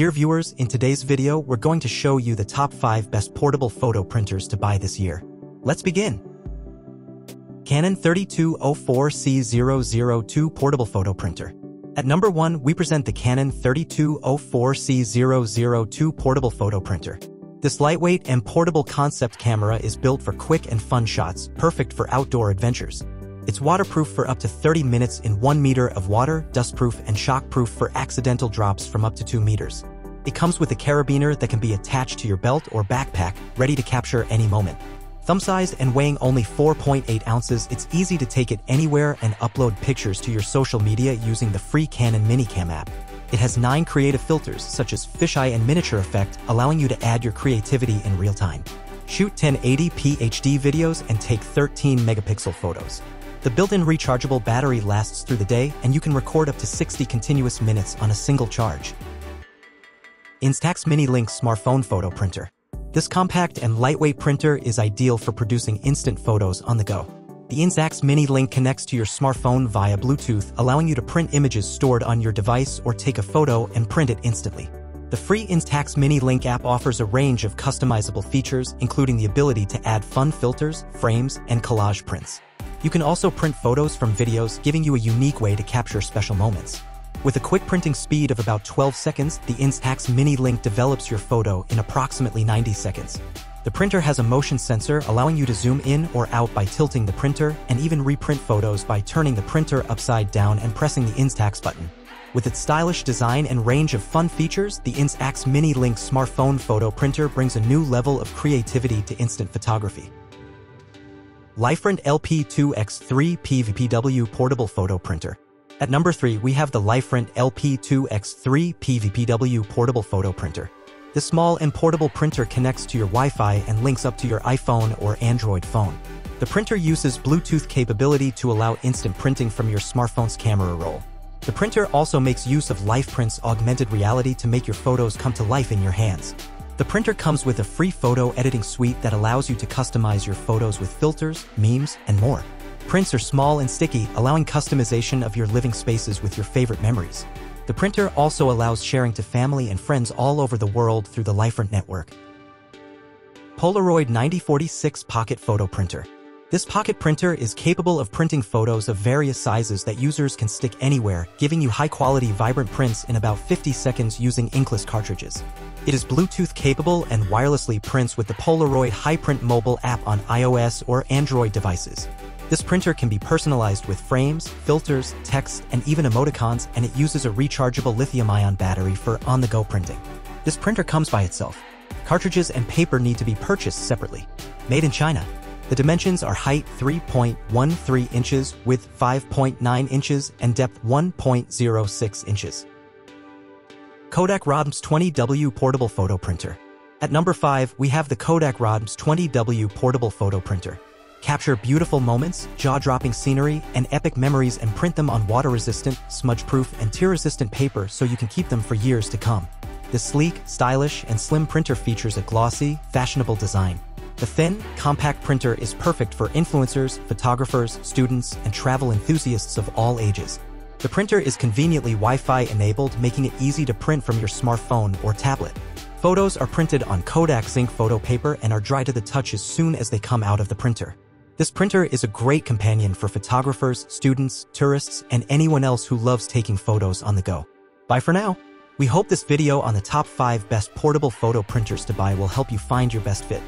Dear viewers, in today's video, we're going to show you the top 5 best portable photo printers to buy this year. Let's begin. Canon 3204C002 Portable Photo Printer. At number 1, we present the Canon 3204C002 Portable Photo Printer. This lightweight and portable concept camera is built for quick and fun shots, perfect for outdoor adventures. It's waterproof for up to 30 minutes in 1 meter of water, dustproof and shockproof for accidental drops from up to 2 meters. It comes with a carabiner that can be attached to your belt or backpack, ready to capture any moment. Thumb-sized and weighing only 4.8 ounces, it's easy to take it anywhere and upload pictures to your social media using the free Canon Minicam app. It has 9 creative filters, such as fisheye and miniature effect, allowing you to add your creativity in real time. Shoot 1080p HD videos and take 13 megapixel photos. The built-in rechargeable battery lasts through the day, and you can record up to 60 continuous minutes on a single charge. Instax Mini Link Smartphone Photo Printer. This compact and lightweight printer is ideal for producing instant photos on the go. The Instax Mini Link connects to your smartphone via Bluetooth, allowing you to print images stored on your device or take a photo and print it instantly. The free Instax Mini Link app offers a range of customizable features, including the ability to add fun filters, frames, and collage prints. You can also print photos from videos, giving you a unique way to capture special moments. With a quick printing speed of about 12 seconds, the Instax Mini Link develops your photo in approximately 90 seconds. The printer has a motion sensor allowing you to zoom in or out by tilting the printer and even reprint photos by turning the printer upside down and pressing the Instax button. With its stylish design and range of fun features, the Instax Mini Link smartphone photo printer brings a new level of creativity to instant photography. LifePrint LP2X3 PVPW Portable Photo Printer. At number 3, we have the LifePrint LP2X3 PVPW Portable Photo Printer. This small and portable printer connects to your Wi-Fi and links up to your iPhone or Android phone. The printer uses Bluetooth capability to allow instant printing from your smartphone's camera roll. The printer also makes use of LifePrint's augmented reality to make your photos come to life in your hands. The printer comes with a free photo editing suite that allows you to customize your photos with filters, memes, and more. Prints are small and sticky, allowing customization of your living spaces with your favorite memories. The printer also allows sharing to family and friends all over the world through the LifePrint network. Polaroid 9046 Pocket Photo Printer this pocket printer is capable of printing photos of various sizes that users can stick anywhere, giving you high-quality vibrant prints in about 50 seconds using inkless cartridges. It is Bluetooth capable and wirelessly prints with the Polaroid HiPrint mobile app on iOS or Android devices. This printer can be personalized with frames, filters, text, and even emoticons, and it uses a rechargeable lithium-ion battery for on-the-go printing. This printer comes by itself. Cartridges and paper need to be purchased separately. Made in China. The dimensions are height 3.13 inches, width 5.9 inches, and depth 1.06 inches. Kodak RODMS 20W Portable Photo Printer. At number 5, we have the Kodak RODMS 20W Portable Photo Printer. Capture beautiful moments, jaw-dropping scenery, and epic memories and print them on water-resistant, smudge-proof, and tear-resistant paper so you can keep them for years to come. The sleek, stylish, and slim printer features a glossy, fashionable design. The thin, compact printer is perfect for influencers, photographers, students, and travel enthusiasts of all ages. The printer is conveniently Wi-Fi enabled, making it easy to print from your smartphone or tablet. Photos are printed on Kodak Zink photo paper and are dry to the touch as soon as they come out of the printer. This printer is a great companion for photographers, students, tourists, and anyone else who loves taking photos on the go. Bye for now. We hope this video on the top 5 best portable photo printers to buy will help you find your best fit.